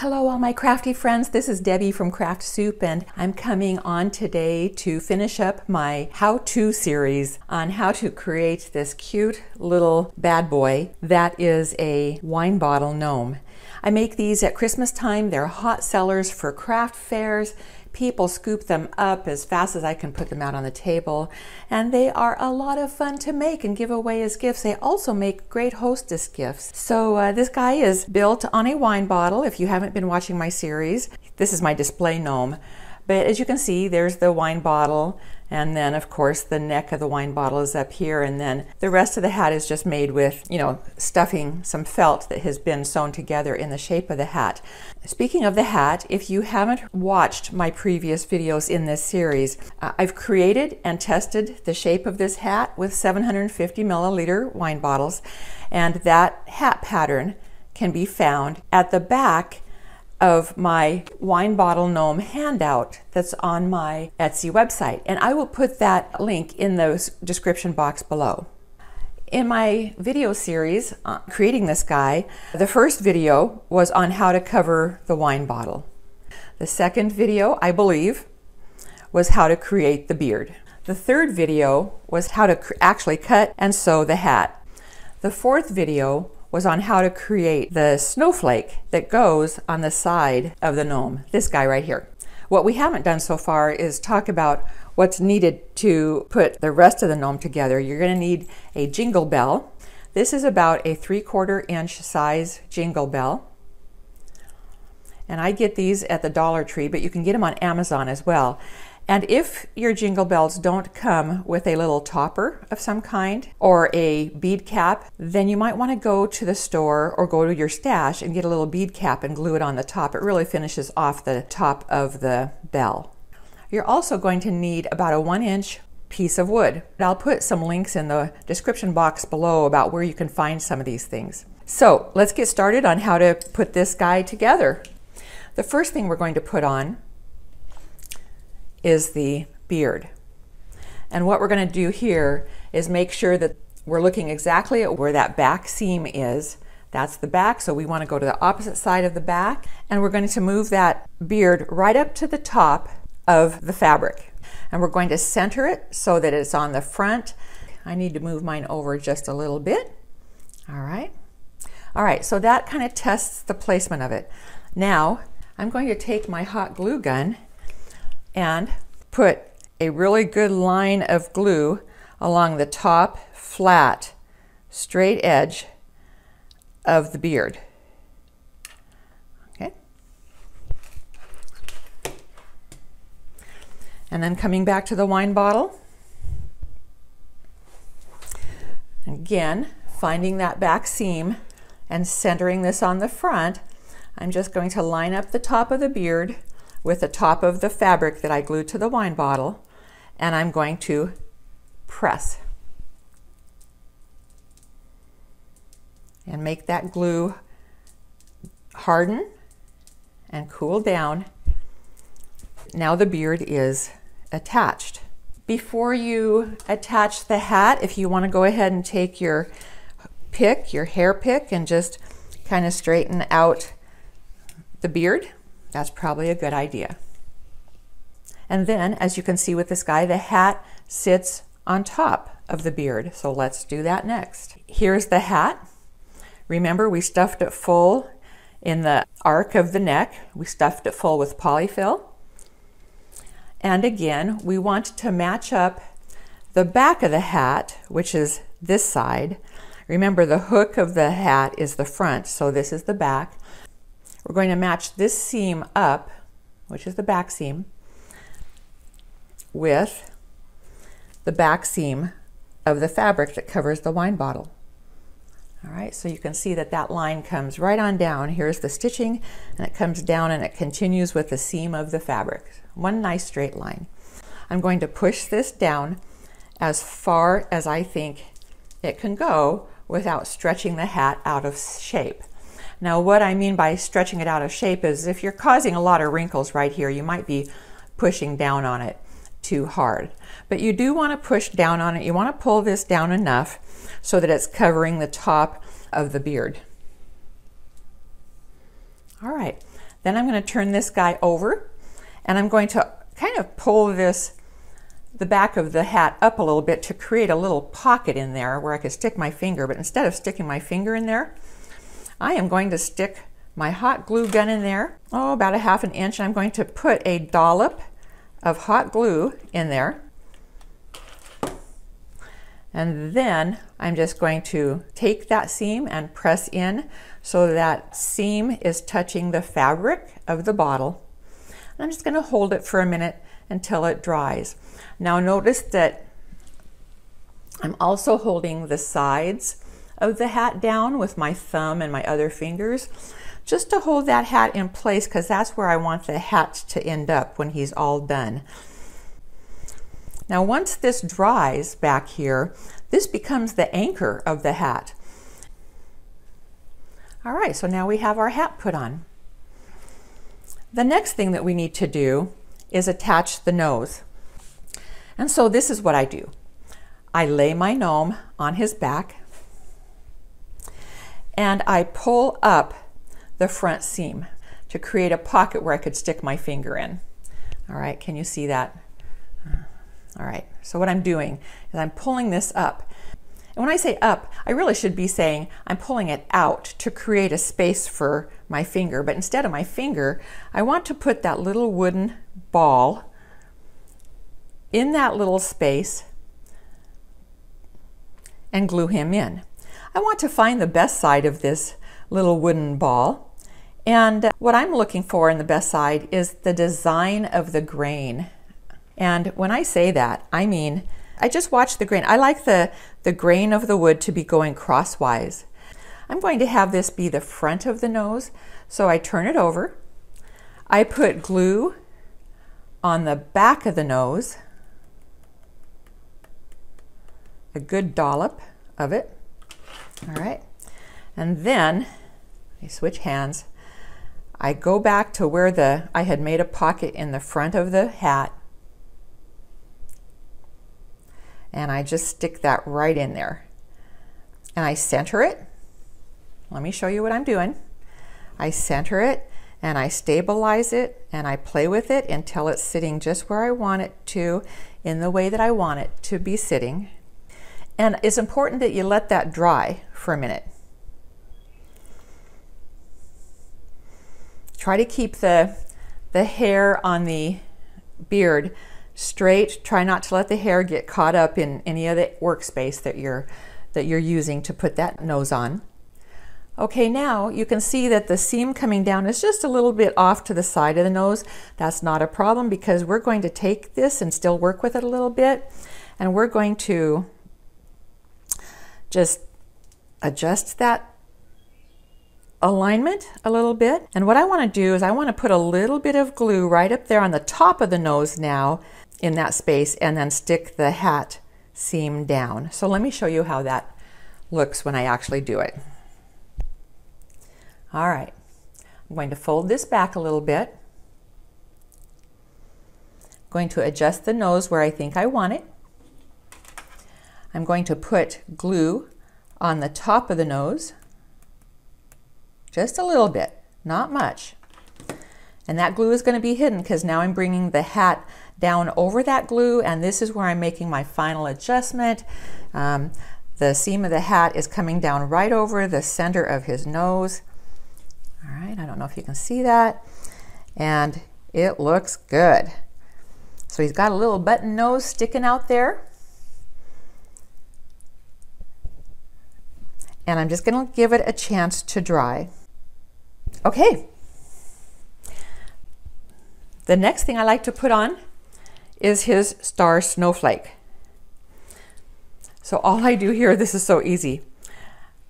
Hello, all my crafty friends. This is Debbie from Craft Soup, and I'm coming on today to finish up my how to series on how to create this cute little bad boy that is a wine bottle gnome. I make these at Christmas time. They're hot sellers for craft fairs People scoop them up as fast as I can put them out on the table, and they are a lot of fun to make and give away as gifts. They also make great hostess gifts. So uh, this guy is built on a wine bottle. If you haven't been watching my series, this is my display gnome. But as you can see, there's the wine bottle. And then, of course, the neck of the wine bottle is up here. And then the rest of the hat is just made with, you know, stuffing some felt that has been sewn together in the shape of the hat. Speaking of the hat, if you haven't watched my previous videos in this series, uh, I've created and tested the shape of this hat with 750 milliliter wine bottles. And that hat pattern can be found at the back of my wine bottle gnome handout that's on my Etsy website. And I will put that link in the description box below. In my video series, uh, creating this guy, the first video was on how to cover the wine bottle. The second video, I believe, was how to create the beard. The third video was how to actually cut and sew the hat. The fourth video was on how to create the snowflake that goes on the side of the gnome, this guy right here. What we haven't done so far is talk about what's needed to put the rest of the gnome together. You're going to need a jingle bell. This is about a three quarter inch size jingle bell. And I get these at the Dollar Tree, but you can get them on Amazon as well. And if your jingle bells don't come with a little topper of some kind or a bead cap, then you might want to go to the store or go to your stash and get a little bead cap and glue it on the top. It really finishes off the top of the bell. You're also going to need about a one inch piece of wood. I'll put some links in the description box below about where you can find some of these things. So let's get started on how to put this guy together. The first thing we're going to put on is the beard. And what we're going to do here is make sure that we're looking exactly at where that back seam is. That's the back, so we want to go to the opposite side of the back, and we're going to move that beard right up to the top of the fabric. And we're going to center it so that it's on the front. I need to move mine over just a little bit. All right. All right, so that kind of tests the placement of it. Now, I'm going to take my hot glue gun and put a really good line of glue along the top flat straight edge of the beard. Okay. And then coming back to the wine bottle. Again, finding that back seam and centering this on the front, I'm just going to line up the top of the beard with the top of the fabric that I glued to the wine bottle and I'm going to press and make that glue harden and cool down. Now the beard is attached. Before you attach the hat, if you want to go ahead and take your pick, your hair pick, and just kind of straighten out the beard, that's probably a good idea. And then, as you can see with this guy, the hat sits on top of the beard. So let's do that next. Here's the hat. Remember, we stuffed it full in the arc of the neck. We stuffed it full with polyfill. And again, we want to match up the back of the hat, which is this side. Remember, the hook of the hat is the front, so this is the back. We're going to match this seam up, which is the back seam, with the back seam of the fabric that covers the wine bottle. All right, so you can see that that line comes right on down. Here's the stitching, and it comes down and it continues with the seam of the fabric. One nice straight line. I'm going to push this down as far as I think it can go without stretching the hat out of shape. Now what I mean by stretching it out of shape is if you're causing a lot of wrinkles right here, you might be pushing down on it too hard. But you do want to push down on it. You want to pull this down enough so that it's covering the top of the beard. All right, Then I'm going to turn this guy over and I'm going to kind of pull this the back of the hat up a little bit to create a little pocket in there where I could stick my finger. But instead of sticking my finger in there, I am going to stick my hot glue gun in there, oh, about a half an inch. I'm going to put a dollop of hot glue in there. And then I'm just going to take that seam and press in so that seam is touching the fabric of the bottle. I'm just going to hold it for a minute until it dries. Now notice that I'm also holding the sides of the hat down with my thumb and my other fingers just to hold that hat in place because that's where I want the hat to end up when he's all done. Now once this dries back here, this becomes the anchor of the hat. All right, so now we have our hat put on. The next thing that we need to do is attach the nose. And so this is what I do. I lay my gnome on his back and I pull up the front seam to create a pocket where I could stick my finger in. All right, can you see that? All right, so what I'm doing is I'm pulling this up. And when I say up, I really should be saying I'm pulling it out to create a space for my finger. But instead of my finger, I want to put that little wooden ball in that little space and glue him in. I want to find the best side of this little wooden ball and uh, what I'm looking for in the best side is the design of the grain. And when I say that, I mean, I just watch the grain. I like the, the grain of the wood to be going crosswise. I'm going to have this be the front of the nose. So I turn it over. I put glue on the back of the nose, a good dollop of it. All right. And then I switch hands. I go back to where the I had made a pocket in the front of the hat and I just stick that right in there. And I center it. Let me show you what I'm doing. I center it and I stabilize it and I play with it until it's sitting just where I want it to in the way that I want it to be sitting. And it's important that you let that dry for a minute. Try to keep the, the hair on the beard straight. Try not to let the hair get caught up in any of the workspace that you're, that you're using to put that nose on. Okay, now you can see that the seam coming down is just a little bit off to the side of the nose. That's not a problem because we're going to take this and still work with it a little bit. And we're going to just adjust that alignment a little bit. And what I want to do is I want to put a little bit of glue right up there on the top of the nose now in that space and then stick the hat seam down. So let me show you how that looks when I actually do it. All right, I'm going to fold this back a little bit. I'm going to adjust the nose where I think I want it. I'm going to put glue on the top of the nose just a little bit, not much. And that glue is going to be hidden because now I'm bringing the hat down over that glue and this is where I'm making my final adjustment. Um, the seam of the hat is coming down right over the center of his nose. All right, I don't know if you can see that. And it looks good. So he's got a little button nose sticking out there. And I'm just gonna give it a chance to dry. Okay. The next thing I like to put on is his star snowflake. So all I do here, this is so easy.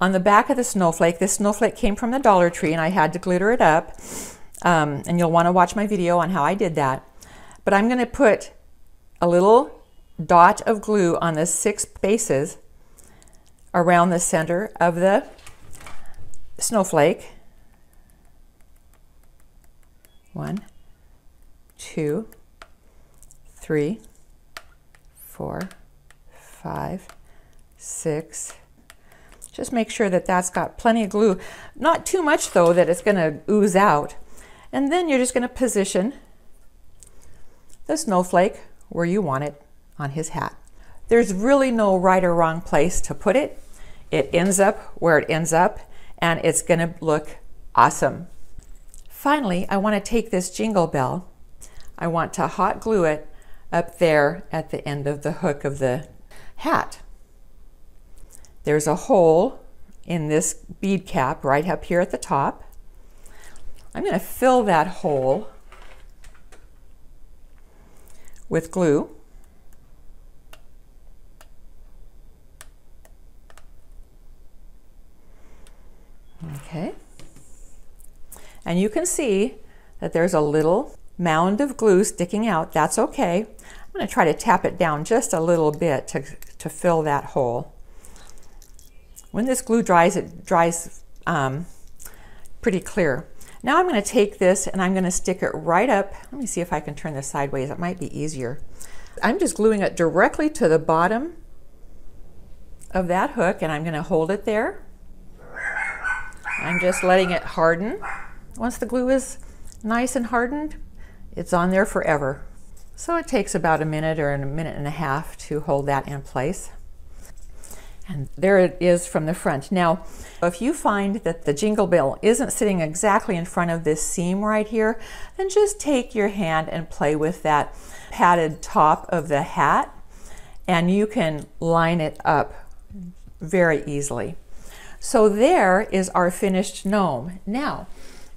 On the back of the snowflake, this snowflake came from the Dollar Tree and I had to glitter it up. Um, and you'll want to watch my video on how I did that. But I'm going to put a little dot of glue on the six bases around the center of the snowflake. One, two, three, four, five, six. Just make sure that that's got plenty of glue. Not too much though that it's going to ooze out. And then you're just going to position the snowflake where you want it on his hat. There's really no right or wrong place to put it. It ends up where it ends up and it's going to look awesome. Finally, I want to take this jingle bell. I want to hot glue it up there at the end of the hook of the hat. There's a hole in this bead cap right up here at the top. I'm going to fill that hole with glue. Okay. And you can see that there's a little mound of glue sticking out. That's okay. I'm going to try to tap it down just a little bit to, to fill that hole. When this glue dries, it dries um, pretty clear. Now I'm going to take this and I'm going to stick it right up. Let me see if I can turn this sideways. It might be easier. I'm just gluing it directly to the bottom of that hook and I'm going to hold it there. I'm just letting it harden. Once the glue is nice and hardened, it's on there forever. So it takes about a minute or a minute and a half to hold that in place. And there it is from the front. Now, if you find that the jingle bell isn't sitting exactly in front of this seam right here, then just take your hand and play with that padded top of the hat and you can line it up very easily. So there is our finished gnome. Now,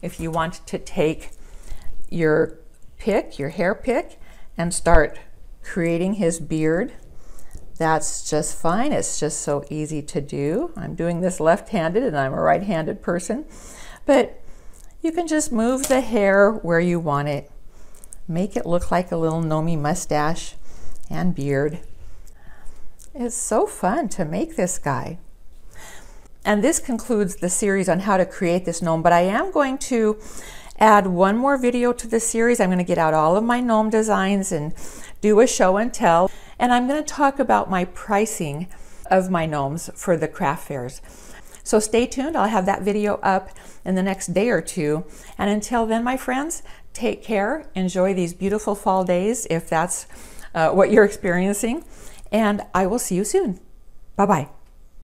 if you want to take your pick, your hair pick, and start creating his beard, that's just fine. It's just so easy to do. I'm doing this left-handed and I'm a right-handed person. But you can just move the hair where you want it. Make it look like a little gnomey mustache and beard. It's so fun to make this guy. And this concludes the series on how to create this gnome, but I am going to add one more video to the series. I'm going to get out all of my gnome designs and do a show and tell. And I'm going to talk about my pricing of my gnomes for the craft fairs. So stay tuned. I'll have that video up in the next day or two. And until then, my friends, take care. Enjoy these beautiful fall days if that's uh, what you're experiencing. And I will see you soon. Bye bye.